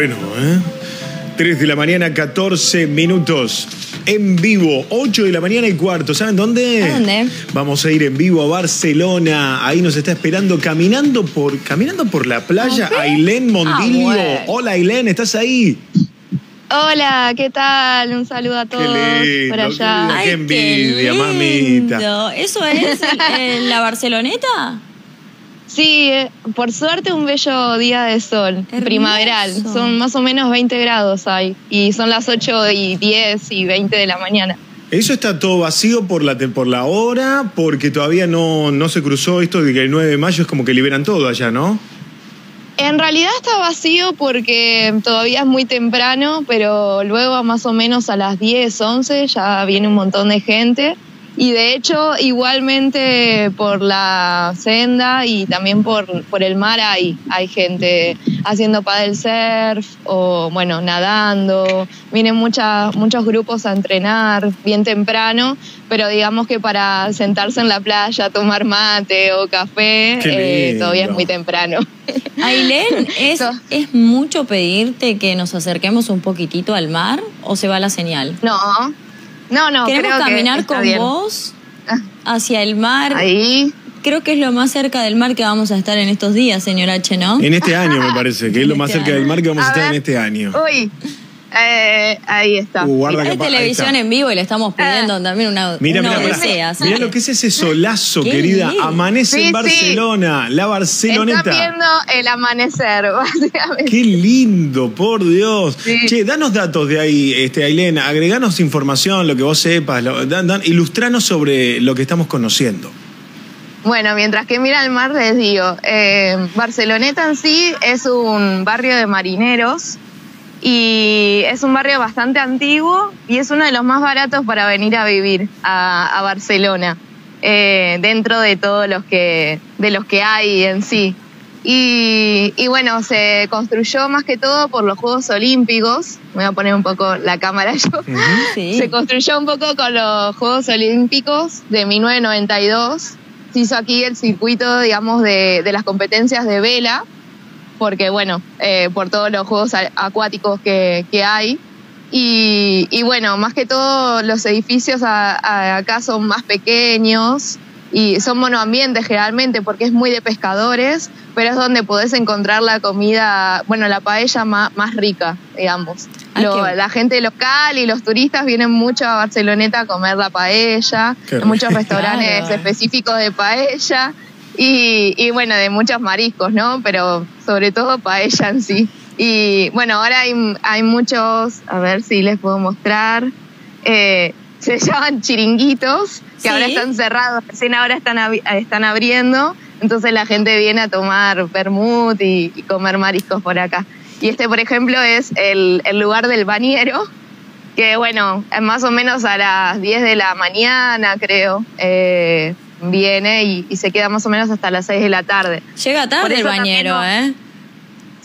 Bueno, ¿eh? 3 de la mañana, 14 minutos. En vivo, 8 de la mañana y cuarto. ¿Saben dónde? ¿A dónde? Vamos a ir en vivo a Barcelona. Ahí nos está esperando caminando por, caminando por la playa. Ailén Mondilio. Ah, bueno. Hola Ailén, ¿estás ahí? Hola, ¿qué tal? Un saludo a todos lindo, por allá. qué Qué envidia, lindo. mamita. ¿Eso es en la Barceloneta? Sí, eh, por suerte un bello día de sol, Hermoso. primaveral. Son más o menos 20 grados ahí y son las 8 y 10 y 20 de la mañana. Eso está todo vacío por la, por la hora, porque todavía no, no se cruzó esto de que el 9 de mayo es como que liberan todo allá, ¿no? En realidad está vacío porque todavía es muy temprano, pero luego más o menos a las 10, 11 ya viene un montón de gente. Y de hecho, igualmente por la senda y también por, por el mar hay, hay gente haciendo paddle surf o, bueno, nadando. Vienen muchas, muchos grupos a entrenar bien temprano, pero digamos que para sentarse en la playa, tomar mate o café, eh, todavía es muy temprano. Ailén, ¿es, Eso. ¿es mucho pedirte que nos acerquemos un poquitito al mar o se va la señal? No, no, no. Queremos creo que caminar está con bien. vos Ah, hacia el mar. Ahí. Creo que es lo más cerca del mar que vamos a estar en estos días, señor H, ¿no? En este año me parece, que es lo más este cerca año. del mar que vamos a, A estar en este año. Uy. Eh, ahí está. Uh, guarda Hay capaz- ahí televisión está. en vivo y le estamos pidiendo Ah. también una, Mira, una mira, odisea, lo que es ese solazo, Qué querida. lindo. Amanece Sí, en sí. Barcelona, la Barceloneta. Está viendo el amanecer, básicamente. Qué lindo, por Dios. Sí. Che, danos datos de ahí, este, Ailén, agreganos información, lo que vos sepas, lo- dan- dan- ilustranos sobre lo que estamos conociendo. Bueno, mientras que mira el mar, les digo, eh, Barceloneta en sí es un barrio de marineros y es un barrio bastante antiguo y es uno de los más baratos para venir a vivir a, a Barcelona, eh, dentro de todos los que, de los que hay en sí. Y, y bueno, se construyó más que todo por los Juegos Olímpicos. Me voy a poner un poco la cámara yo. Sí. Se construyó un poco con los Juegos Olímpicos de 1992. Se hizo aquí el circuito, digamos, de, de las competencias de vela, porque, bueno, eh, por todos los juegos acuáticos que, que hay. Y, y, bueno, más que todo, los edificios a- a- acá son más pequeños y son monoambientes generalmente porque es muy de pescadores, pero es donde podés encontrar la comida, bueno, la paella más, más rica, digamos. Ay, Lo- qué- la gente local y los turistas vienen mucho a Barceloneta a comer la paella, Qué Hay muchos restaurantes Claro. específicos de paella y, y bueno, de muchos mariscos, ¿no? Pero sobre todo paella en sí. Y bueno, ahora hay, hay muchos, a ver si les puedo mostrar, eh, se llaman chiringuitos, que Sí. ahora están cerrados, recién ahora están, están abriendo, entonces la gente viene a tomar vermut y, y comer mariscos por acá. Y este, por ejemplo, es el, el lugar del bañero, que bueno, es más o menos a las 10 de la mañana, creo, eh, viene y, y se queda más o menos hasta las 6 de la tarde. Llega Por tarde el bañero, ¿eh?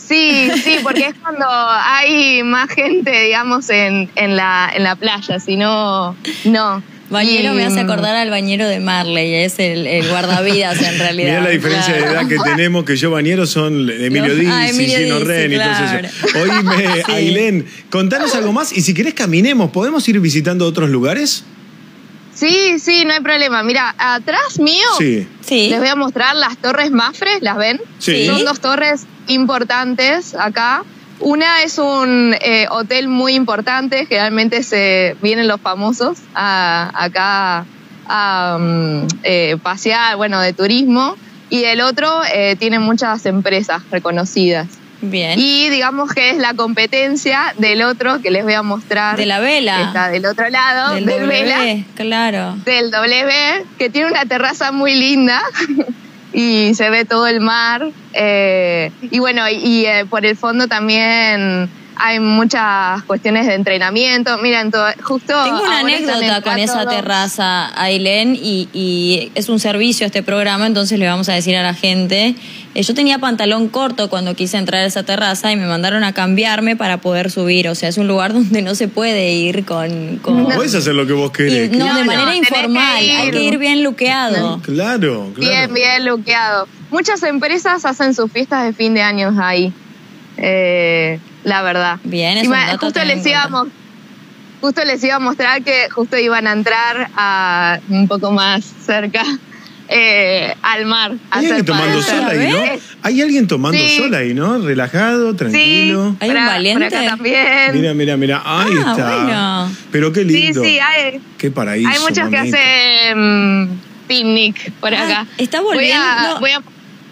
Sí, sí, porque es cuando hay más gente, digamos, en, en, la, en la playa, si no, no. Bañero Y, me hace mm, acordar al bañero de Marley, es el, el guardavidas en realidad. Mirá la diferencia de edad que tenemos, que yo bañero son Emilio Dizzi, ah, Emilio Gino Ren y todo eso. Oíme, Sí. Ailén, contanos algo más y si querés caminemos, ¿podemos ir visitando otros lugares? Sí, sí, no hay problema. Mira, atrás mío Sí. Sí. les voy a mostrar las torres Mafre, ¿las ven? Sí. Son dos torres importantes acá. Una es un eh, hotel muy importante, generalmente se vienen los famosos a- acá a mm, eh, pasear, bueno, de turismo. Y el otro eh, tiene muchas empresas reconocidas. Bien. Y digamos que es la competencia del otro que les voy a mostrar. de la que vela. Está del otro lado, del del, W, Vela claro. del W, que tiene una terraza muy linda y se ve todo el mar. eh, y bueno, y, y, eh, por el fondo también hay muchas cuestiones de entrenamiento. Miren, todo, justo. Tengo una anécdota con esa terraza, Ailén, y, y es un servicio este programa, entonces le vamos a decir a la gente. eh, yo tenía pantalón corto cuando quise entrar a esa terraza y me mandaron a cambiarme para poder subir. O sea, es un lugar donde no se puede ir con. con- Podés hacer lo que vos y- querés. no, claro. de manera que informal. Hay que ir bien luqueado. Claro, claro. Bien, bien luqueado. Muchas empresas hacen sus fiestas de fin de años ahí. Eh, la verdad. Bien, es Y un justo les íbamos, justo les iba a mostrar que justo iban a entrar a un poco más cerca eh, al mar. a Hay hacer alguien tomando sol ahí, ¿no? Hay alguien tomando Sí. sol ahí, ¿no? Relajado, Sí, tranquilo. ¿Hay un valiente? por acá también. Mira, mira, mira. Ahí Ah, está. bueno. Pero qué sí, lindo. sí, hay, Qué paraíso. hay muchos que hacen picnic por Ah, acá. está Voy volviendo. a- voy a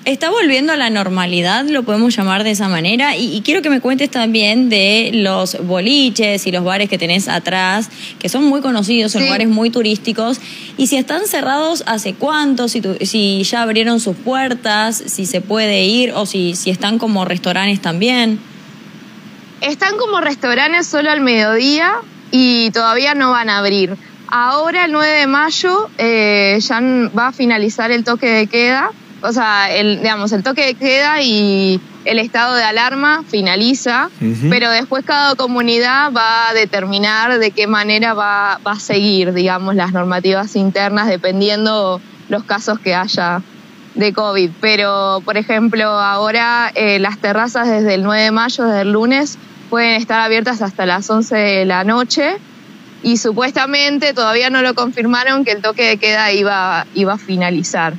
Está volviendo a la normalidad, lo podemos llamar de esa manera. Y, y quiero que me cuentes también de los boliches y los bares que tenés atrás, que son muy conocidos, son Sí. lugares muy turísticos. Y si están cerrados, ¿hace cuánto? Si, tu- si ya abrieron sus puertas, si se puede ir o si, si están como restaurantes también. Están como restaurantes solo al mediodía y todavía no van a abrir. Ahora, el 9 de mayo, eh, ya va a finalizar el toque de queda. O sea, el, digamos, el toque de queda y el estado de alarma finaliza, pero después cada comunidad va a determinar de qué manera va, va a seguir, digamos, las normativas internas dependiendo los casos que haya de COVID. Pero, por ejemplo, ahora eh, las terrazas desde el 9 de mayo, desde el lunes, pueden estar abiertas hasta las 11 de la noche y supuestamente todavía no lo confirmaron que el toque de queda iba, iba a finalizar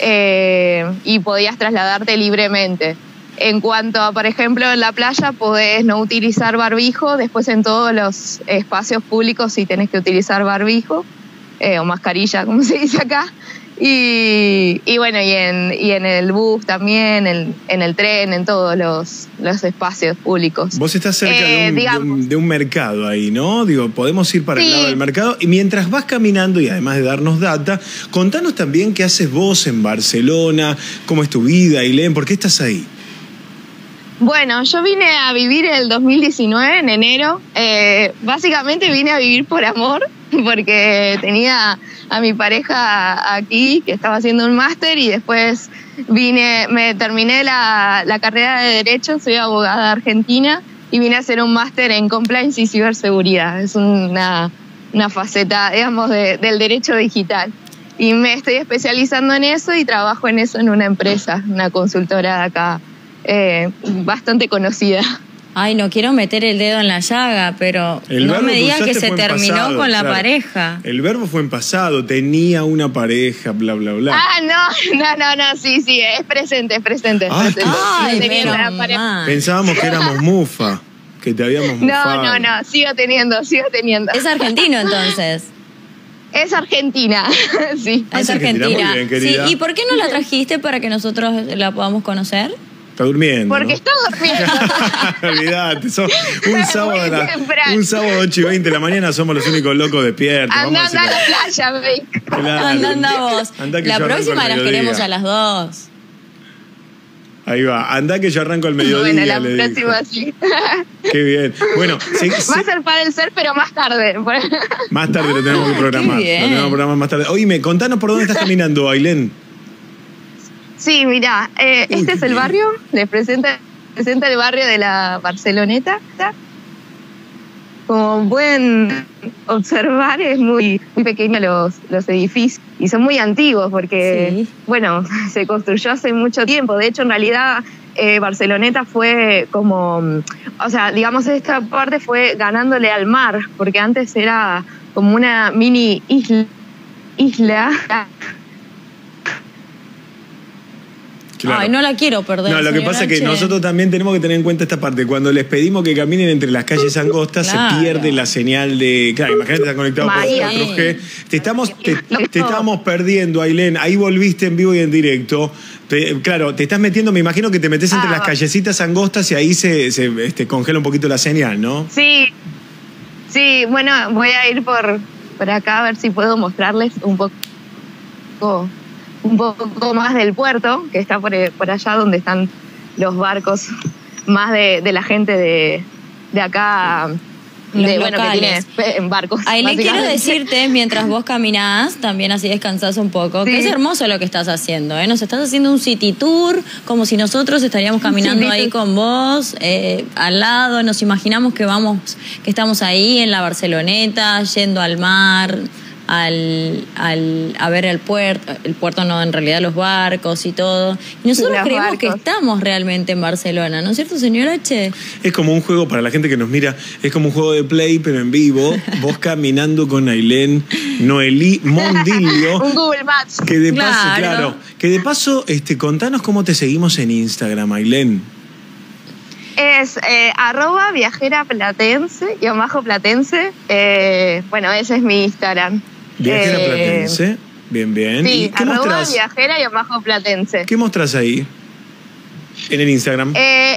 eh, y podías trasladarte libremente. En cuanto a, por ejemplo, en la playa podés no utilizar barbijo, después en todos los espacios públicos sí tenés que utilizar barbijo eh, o mascarilla, como se dice acá. Y, y bueno, y en, y en el bus también, en, en el tren, en todos los, los espacios públicos. Vos estás cerca Eh, de, un, de, un, de un mercado ahí, ¿no? Digo, podemos ir para el lado del mercado. Y mientras vas caminando, y además de darnos data, contanos también qué haces vos en Barcelona, cómo es tu vida, Ailén, ¿por qué estás ahí? Bueno, yo vine a vivir el 2019, en enero. Eh, básicamente vine a vivir por amor, porque tenía a mi pareja aquí, que estaba haciendo un máster, y después vine, me terminé la, la carrera de Derecho, soy abogada argentina, y vine a hacer un máster en Compliance y Ciberseguridad. Es una, una faceta, digamos, de- del derecho digital. Y me estoy especializando en eso y trabajo en eso en una empresa, una consultora acá, eh, bastante conocida. Ay, no quiero meter el dedo en la llaga, pero El no me digas que se terminó pasado, con la claro. pareja. El verbo fue en pasado, tenía una pareja, bla, bla, bla. Ah, no, no, no, no, sí, sí, es presente, es presente. es Ah, presente. Ay. Pensábamos que éramos mufa, que te habíamos No, mufado. no, no, sigo teniendo, sigo teniendo. Es argentino entonces. Es Argentina, sí. Es argentina, argentina. muy bien, querida. Sí, ¿y por qué no la trajiste para que nosotros la podamos conocer? Está durmiendo. Porque ¿no? está durmiendo. Olvídate, un sábado, a la- un sábado 8 y 20 de la mañana somos los únicos locos despiertos. Anda, Vamos anda a a la playa. Claro. Anda, anda vos. Que la yo arranco próxima las mediodía. queremos a las dos. Ahí va, anda que yo arranco al mediodía. Bueno, la le dijo. próxima sí. Qué bien. Bueno, se- Va a se- ser para el ser, pero más tarde. más tarde lo tenemos que programar. Lo bien. tenemos que programar más tarde. Oíme, contanos por dónde estás caminando, Ailén. Sí, mira, eh, este es el barrio, les presenta, presenta el barrio de la Barceloneta. Como pueden observar, es muy, muy pequeño los, los edificios y son muy antiguos porque, Sí. bueno, se construyó hace mucho tiempo. De hecho, en realidad, eh, Barceloneta fue como, o sea, digamos, esta parte fue ganándole al mar, porque antes era como una mini isla. isla Claro. Ay, no la quiero perder. No, lo que pasa es que nosotros también tenemos que tener en cuenta esta parte. Cuando les pedimos que caminen entre las calles angostas, Claro. se pierde la señal de. Claro, imagínate, está conectado por María. 4G. Te estamos, te, estamos perdiendo, Ailén. Ahí volviste en vivo y en directo. Te- claro, te estás metiendo, me imagino que te metes entre Ah, las callecitas angostas y ahí se, se, este, congela un poquito la señal, ¿no? Sí, sí, bueno, voy a ir por, por acá a ver si puedo mostrarles un poco, un poco más del puerto, que está por, por allá donde están los barcos, más de, de la gente de, de acá, Los de, bueno, que tiene eh, barcos. Ahí le quiero decirte, mientras vos caminás, también así descansás un poco, que Sí. es hermoso lo que estás haciendo. ¿eh? Nos estás haciendo un city tour, como si nosotros estaríamos caminando ahí con vos, eh, al lado. Nos imaginamos que vamos, que estamos ahí en la Barceloneta, yendo al mar. Al, al, a ver el puerto, el puerto no, en realidad los barcos y todo. Y nosotros Los creemos que estamos realmente en Barcelona, ¿no es cierto, señor H? Es como un juego, para la gente que nos mira, es como un juego de play, pero en vivo. Vos caminando con Ailén Noelí Mondilio. Un Google Maps. Que de paso, Claro. claro, que de paso, este, contanos cómo te seguimos en Instagram, Ailén. Es eh, arroba viajera platense, y platense. Eh, bueno, ese es mi Instagram. Viajera Eh, Platense. Bien, bien. ¿Y qué mostrás? viajera y bajo platense. ¿Qué mostrás ahí? En el Instagram. Eh,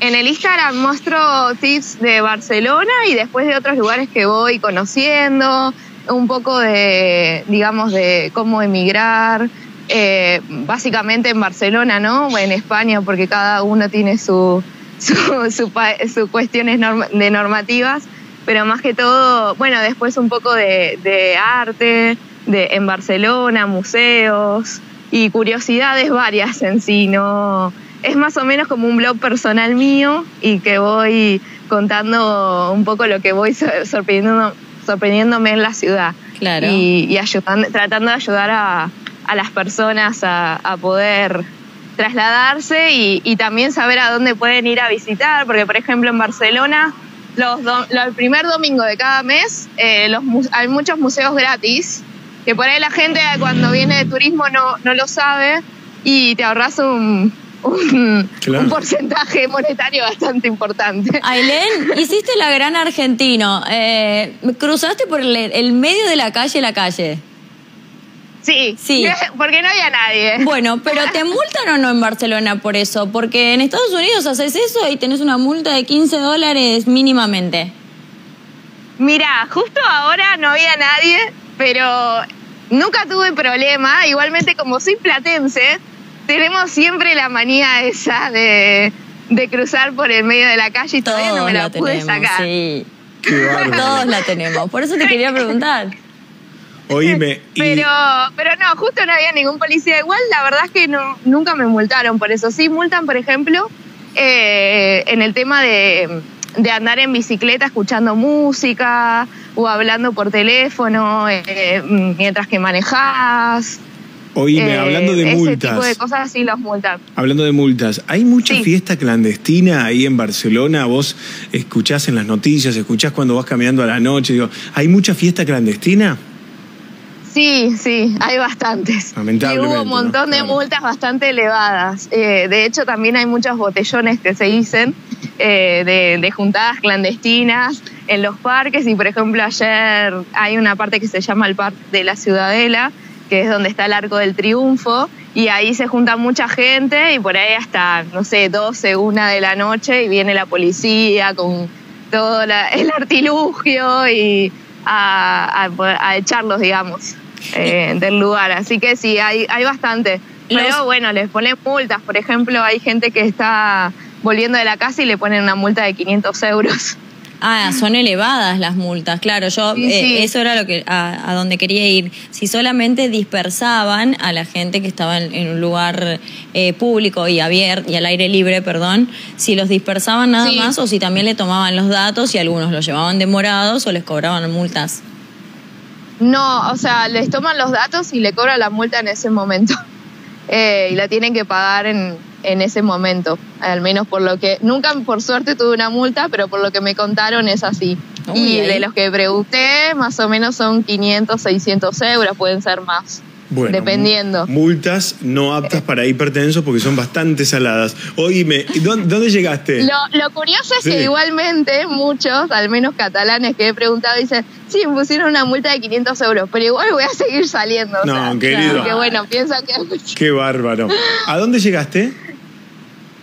en el Instagram muestro tips de Barcelona y después de otros lugares que voy conociendo, un poco de, digamos, de cómo emigrar, eh, básicamente en Barcelona, ¿no? O en España, porque cada uno tiene su, su, su, su cuestiones norma- de normativas, pero más que todo, bueno, después un poco de, de arte, de, en Barcelona, museos y curiosidades varias en sí, ¿no? Es más o menos como un blog personal mío y que voy contando un poco lo que voy sor- sorprendiendo, sorprendiéndome en la ciudad. Claro. Y, y ayudando, tratando de ayudar a, a las personas a, a poder trasladarse y, y también saber a dónde pueden ir a visitar, porque por ejemplo en Barcelona, los do- lo- el primer domingo de cada mes eh, los mu- hay muchos museos gratis, que por ahí la gente cuando viene de turismo no, no lo sabe y te ahorras un, un, Claro. un porcentaje monetario bastante importante. Ailén, hiciste la gran argentino. Eh, cruzaste por el, el medio de la calle, la calle. Sí, Sí. porque no había nadie. Bueno, pero ¿te multan o no en Barcelona por eso? Porque en Estados Unidos haces eso y tenés una multa de 15 dólares mínimamente. Mira, justo ahora no había nadie, pero nunca tuve problema. Igualmente, como soy platense, tenemos siempre la manía esa de, de cruzar por el medio de la calle y todavía no me la, pude tenemos, sacar. sí. Qué. Todos la tenemos. Por eso te quería preguntar. Oíme, y Pero, pero no, justo no había ningún policía. Igual, la verdad es que no, nunca me multaron por eso. Sí, multan, por ejemplo, eh, en el tema de, de andar en bicicleta escuchando música o hablando por teléfono eh, mientras que manejas. oíme, Eh, hablando de Ese multas. tipo de cosas sí los multan. Hablando de multas, ¿hay mucha Sí. fiesta clandestina ahí en Barcelona? Vos escuchás en las noticias, escuchás cuando vas caminando a la noche, digo, ¿hay mucha fiesta clandestina? Sí, sí, hay bastantes. Y Lamentablemente, hubo un montón ¿no? de Claro. multas bastante elevadas. Eh, de hecho, también hay muchos botellones que se dicen eh, de, de juntadas clandestinas en los parques. Y, por ejemplo, ayer hay una parte que se llama el Parque de la Ciudadela, que es donde está el Arco del Triunfo. Y ahí se junta mucha gente y por ahí hasta, no sé, 12, una de la noche y viene la policía con todo la- el artilugio y a, a- a echarlos, digamos, eh, del lugar. Así que sí, hay, hay bastante. Los- Pero bueno, les ponen multas. Por ejemplo, hay gente que está volviendo de la casa y le ponen una multa de 500 euros. Ah, son elevadas las multas, claro. Yo Sí, eh, eso era lo que a, a donde quería ir. Si solamente dispersaban a la gente que estaba en, en un lugar eh, público y abierto y al aire libre, perdón, si los dispersaban nada Sí. más o si también le tomaban los datos y algunos los llevaban demorados o les cobraban multas. No, o sea, les toman los datos y le cobran la multa en ese momento. Eh, y la tienen que pagar en, en ese momento. Al menos por lo que. Nunca, por suerte, tuve una multa, pero por lo que me contaron es así. Uy, y ahí. de los que pregunté, más o menos son 500, 600 euros, pueden ser más. Bueno, Dependiendo. Multas no aptas para hipertensos porque son bastante saladas. Oíme, ¿y ¿dónde, dónde llegaste? Lo, lo curioso es Sí. que igualmente muchos, al menos catalanes que he preguntado, dicen, sí, me pusieron una multa de 500 euros, pero igual voy a seguir saliendo. o No, sea, querido. Que bueno, piensan que... Qué bárbaro. ¿A dónde llegaste?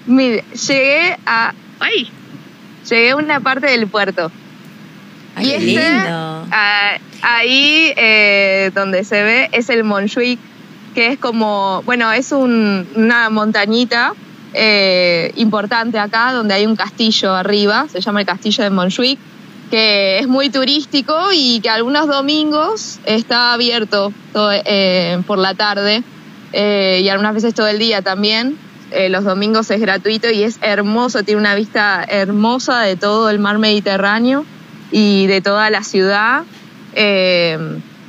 Mire, llegué a... ¡Ay! Llegué a una parte del puerto. Ay, y qué este, lindo. ah, ahí eh, donde se ve es el Montjuic, que es como, bueno, es un- una montañita eh, importante acá, donde hay un castillo arriba, se llama el castillo de Montjuic, que es muy turístico y que algunos domingos está abierto todo, eh, por la tarde eh, y algunas veces todo el día también. Eh, los domingos es gratuito y es hermoso, tiene una vista hermosa de todo el mar Mediterráneo y de toda la ciudad. Eh,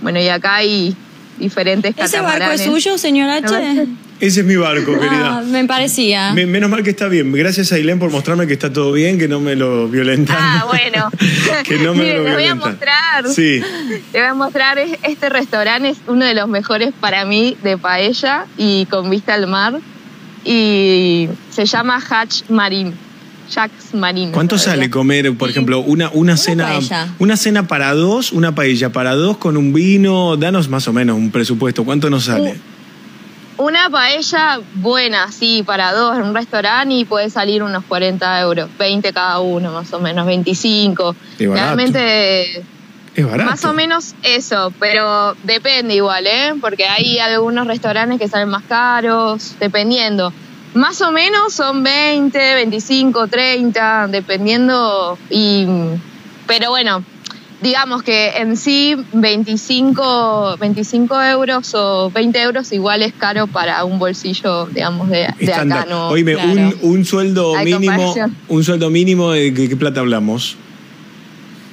Bueno, y acá hay diferentes ¿Ese barco es suyo, señor H? Ese es mi barco, querida. Ah, me parecía. Me- menos mal que está bien. Gracias a Ailén por mostrarme que está todo bien, que no me lo violentan. Ah, bueno. que no me Miren, lo les voy a violentan. mostrar. Sí. Te voy a mostrar, es- este restaurante es uno de los mejores para mí de paella y con vista al mar. Y se llama Hatch Marine. Jacks. ¿Cuánto sale comer, por ejemplo, una, una cena paella. una cena para dos, una paella para dos con un vino? Danos más o menos un presupuesto. ¿Cuánto nos sale? Una paella buena, sí, para dos en un restaurante y puede salir unos 40 euros. 20 cada uno, más o menos, 25. Qué barato. Realmente es barato. Más o menos eso, pero depende igual, ¿eh? Porque hay algunos restaurantes que salen más caros, dependiendo. Más o menos son 20, 25, 30, dependiendo. Y, pero bueno, digamos que en sí 25, 25 euros o 20 euros igual es caro para un bolsillo, digamos, de, de acá. No, Oíme, claro. un, un sueldo Hay mínimo, un sueldo mínimo, ¿de qué, qué plata hablamos?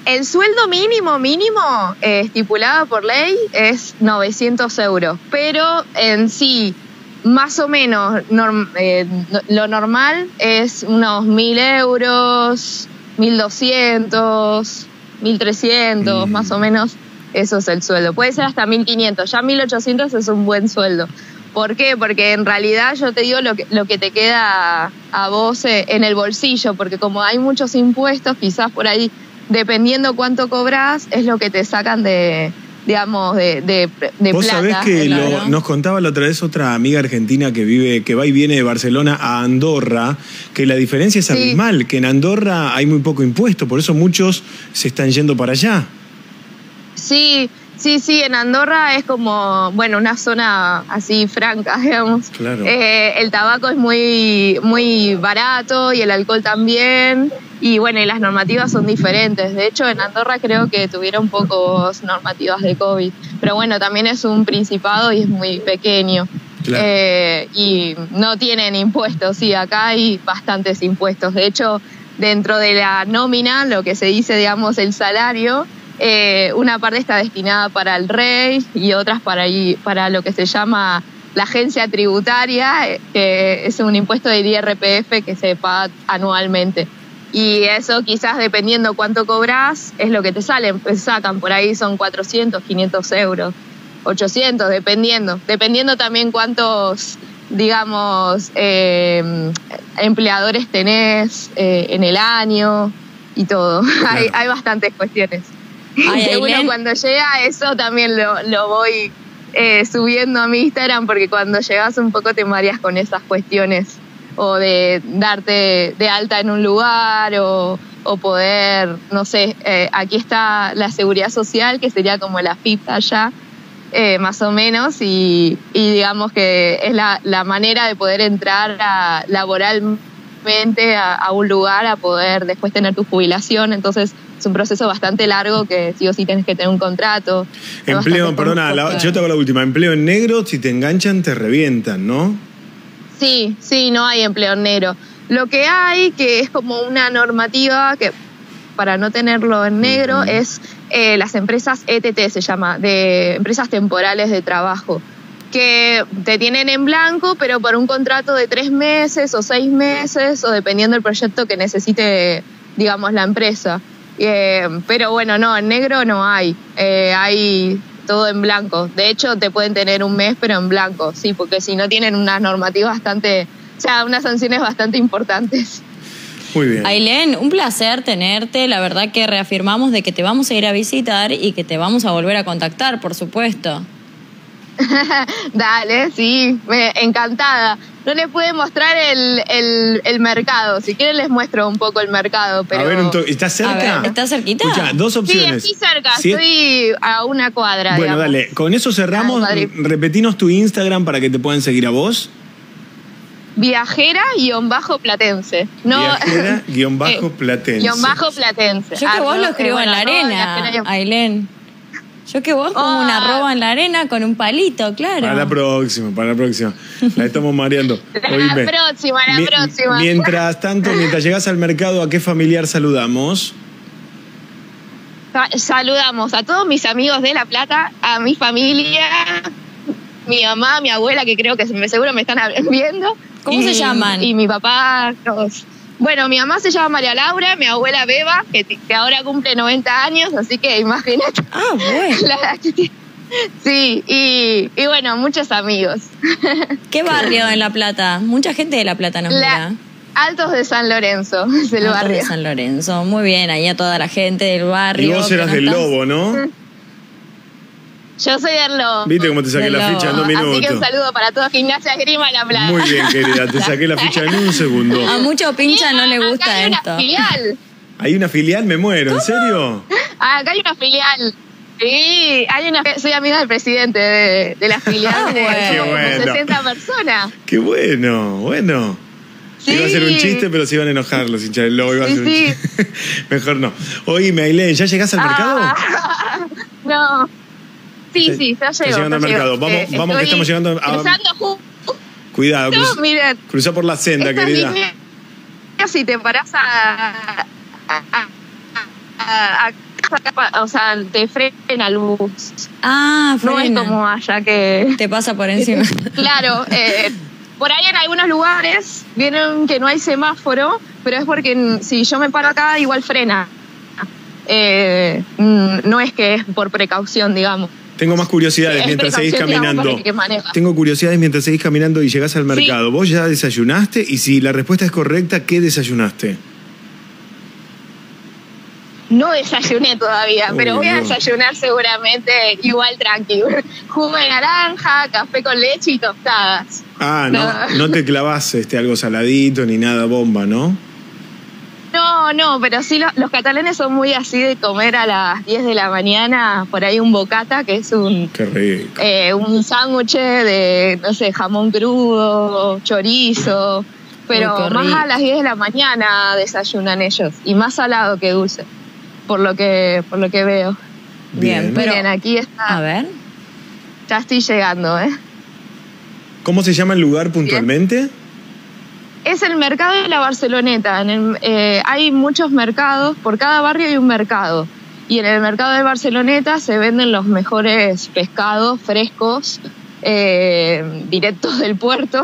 El sueldo mínimo, mínimo, eh, estipulado por ley es 900 euros, pero en sí, más o menos, norm- eh, lo normal es unos 1000 euros, 1200, 1300, Mm. más o menos, eso es el sueldo. Puede ser hasta 1500, ya 1800 es un buen sueldo. ¿Por qué? Porque en realidad yo te digo lo que, lo que te queda a vos eh, en el bolsillo, porque como hay muchos impuestos, quizás por ahí, dependiendo cuánto cobras, es lo que te sacan de, digamos, de, de, de Vos plata. sabés que claro. lo- nos contaba la otra vez otra amiga argentina que vive, que va y viene de Barcelona a Andorra, que la diferencia es Sí. abismal, que en Andorra hay muy poco impuesto, por eso muchos se están yendo para allá. Sí, sí, sí, en Andorra es como, bueno, una zona así franca, digamos. Claro. Eh, el tabaco es muy, muy barato y el alcohol también. Y bueno, y las normativas son diferentes. De hecho, en Andorra creo que tuvieron pocos normativas de COVID. Pero bueno, también es un principado y es muy pequeño. Claro. Eh, y no tienen impuestos, sí, acá hay bastantes impuestos. De hecho, dentro de la nómina, lo que se dice, digamos, el salario, eh, una parte está destinada para el rey y otras para, ahí- para lo que se llama la agencia tributaria, eh, que es un impuesto del IRPF que se paga anualmente. Y eso quizás dependiendo cuánto cobras, es lo que te salen, pues sacan, por ahí son 400, 500 euros. 800, dependiendo. Dependiendo también cuántos, digamos, eh, empleadores tenés eh, en el año y todo. hay, hay bastantes cuestiones. Ay, que Ailén. cuando llega eso también lo, lo voy eh, subiendo a mi Instagram porque cuando llegas un poco te mareas con esas cuestiones o de darte de alta en un lugar o, o poder, no sé, eh, aquí está la seguridad social que sería como la FIP allá, eh, más o menos, y, y digamos que es la, la manera de poder entrar a, laboralmente a, a un lugar a poder después tener tu jubilación, entonces es un proceso bastante largo que sí o sí tienes que tener un contrato. Empleo, perdona, la- yo te hago la última. Empleo en negro, si te enganchan, te revientan, ¿no? Sí, sí, no hay empleo negro. Lo que hay, que es como una normativa que para no tenerlo en negro, es eh, las empresas ETT, se llama, de empresas temporales de trabajo, que te tienen en blanco, pero por un contrato de tres meses o seis meses, o dependiendo del proyecto que necesite, digamos, la empresa. Eh, pero bueno, no, en negro no hay. Eh, hay todo en blanco. De hecho, te pueden tener un mes, pero en blanco, sí, porque si no tienen unas normativas bastante, o sea, unas sanciones bastante importantes. Muy bien. Ailén, un placer tenerte. La verdad que reafirmamos de que te vamos a ir a visitar y que te vamos a volver a contactar, por supuesto. Dale, sí, me, encantada. No les puede mostrar el, el, el mercado. Si quieren les muestro un poco el mercado, pero... A ver, ¿estás cerca? Ver, ¿estás cerquita? Escucha, dos Sí, opciones. estoy cerca, Si es- estoy a una cuadra. Bueno, digamos. dale, con eso cerramos. Madrid. Repetinos tu Instagram para que te puedan seguir a vos. Viajera-platense. No, Viajera guion bajo eh, guión-platense. guion bajo platense. Yo que vos lo escribo eh, en la arena, Ailén. Yo que vos pongo una Ah. arroba en la arena con un palito, claro. Para la próxima, para la próxima. La estamos mareando. La Oíme. próxima, la Mi- próxima. Mientras tanto, mientras llegas al mercado, ¿a qué familiar saludamos? Sa- Saludamos a todos mis amigos de La Plata, a mi familia, mi mamá, mi abuela, que creo que seguro me están viendo. ¿Cómo se llaman? Y mi papá, todos. Bueno, mi mamá se llama María Laura, mi abuela Beba, que, que ahora cumple 90 años, así que imagínate. Ah, bueno. la que. Sí, y, y bueno, muchos amigos. ¿Qué barrio en La Plata? Mucha gente de La Plata nos La- mira. Altos de San Lorenzo, es el Altos barrio. de San Lorenzo. Muy bien, ahí a toda la gente del barrio. Y vos eras del estás- lobo, ¿no? Yo soy del Lobo. ¿Viste cómo te saqué Del la Lobo. ficha en dos Así que un minutos? saludo para toda Gimnasia Grima de La Plata. Muy bien, querida, te saqué la ficha en un segundo. A mucho pincha no le Acá gusta hay esto. Una filial. Hay una filial, me muero, ¿en serio? Acá hay una filial. Sí, hay una, soy amiga del presidente de, de la filial. Ah, de- bueno. somos Qué como bueno. 60 personas. Qué bueno, bueno. Sí. Iba a ser un chiste, pero se iban a enojar los hinchas del lobo. Iba a Sí, ser un sí. chiste. Mejor no. Oíme, Ailén, ¿ya llegás al mercado? Ah, no. Sí, sí, ya llego. llegando al mercado. Vamos- Eh, vamos que estamos llegando a- Cruzando justo, Cuidado, cruz- cruza por la senda, querida. líneas, si te parás a, a, a- a- a- o sea, te frena luz. Ah, No es frena. como allá que... Te pasa por encima. Claro, eh, por ahí en algunos lugares vienen que no hay semáforo, pero es porque si yo me paro acá igual frena. Eh, no es que es por precaución, digamos. Tengo más curiosidades Es mientras seguís caminando. que. Tengo curiosidades mientras seguís caminando y llegás al mercado. ¿Vos ya desayunaste? Y si la respuesta es correcta, ¿qué desayunaste? No desayuné todavía, pero voy a desayunar seguramente igual tranquilo. Jugo de naranja, café con leche y tostadas. Ah, no, No. no te clavas este, algo saladito ni nada bomba, ¿no? No, no, pero sí lo- los catalanes son muy así de comer a las 10 de la mañana, por ahí un bocata, que es un, Qué rico. eh, un sándwich de, no sé, jamón crudo, chorizo, pero más a las 10 de la mañana desayunan ellos, y más salado que dulce, por lo que, por lo que veo. Bien, Bien. pero. Miren, aquí está, A ver. ya estoy llegando, ¿eh? ¿Cómo se llama el lugar puntualmente? Es el mercado de la Barceloneta. En el- eh, hay muchos mercados, por cada barrio hay un mercado. Y en el mercado de Barceloneta se venden los mejores pescados frescos, eh, directos del puerto,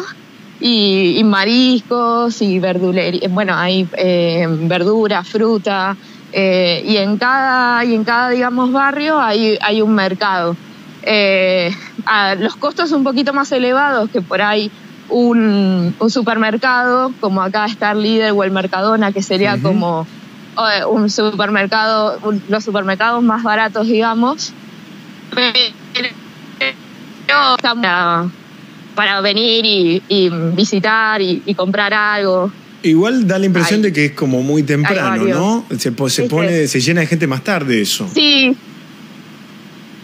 y, y mariscos y verdulería. Bueno, hay eh, verdura, fruta, y en cada, y en cada digamos, barrio hay, hay un mercado. A- los costos un poquito más elevados que por ahí un, un supermercado, como acá está el líder o el Mercadona, que sería como eh, un supermercado, un- los supermercados más baratos, digamos. Pero para, para venir y, y visitar y, y comprar algo. Igual da la impresión de que es como muy temprano. ¿no? Se, se pone, se llena de gente más tarde eso. Sí.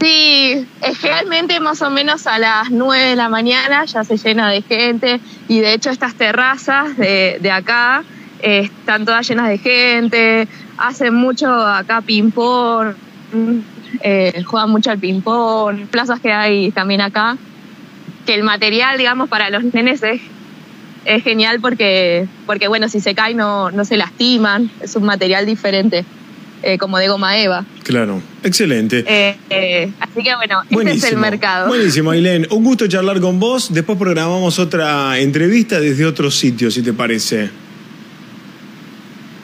Sí, es realmente más o menos a las 9 de la mañana ya se llena de gente y de hecho estas terrazas de, de acá eh, están todas llenas de gente, hacen mucho acá ping-pong, eh, juegan mucho al ping-pong, plazas que hay también acá, que el material, digamos, para los nenes es, es genial porque, porque, bueno, si se caen no, no se lastiman, es un material diferente, eh, como de goma eva. Claro, excelente. Eh, eh, así que bueno, este es el mercado. Buenísimo, Ailén. Un gusto charlar con vos. Después programamos otra entrevista desde otro sitio, si te parece.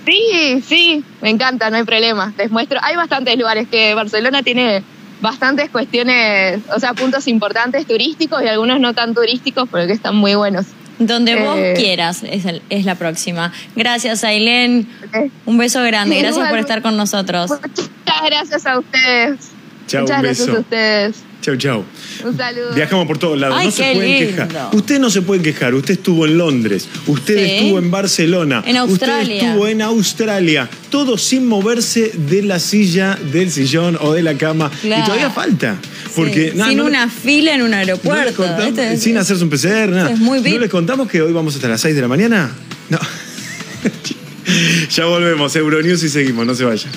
Sí, sí, me encanta, no hay problema. Les muestro. Hay bastantes lugares que Barcelona tiene bastantes cuestiones, o sea, puntos importantes turísticos y algunos no tan turísticos, pero que están muy buenos. Donde vos Eh. quieras es, el- es la próxima. Gracias, Ailén. Eh, Un beso grande. Gracias por estar con nosotros. Muchas gracias a ustedes. Chao, Muchas un gracias beso. a ustedes. Chau, chau. Un saludo. Viajamos por todos lados, Ay, no se pueden lindo. quejar. Usted no se puede quejar, usted estuvo en Londres, usted Sí. estuvo en Barcelona, En Australia. usted estuvo en Australia, todo sin moverse de la silla, del sillón o de la cama. Claro. Y todavía falta. Porque Sí, sin no una fila en un no aeropuerto. contamos- Este es- sin hacerse un PCR, nada. es muy ¿No les contamos que hoy vamos hasta las 6 de la mañana? No. ya volvemos, Euronews y seguimos, no se vayan.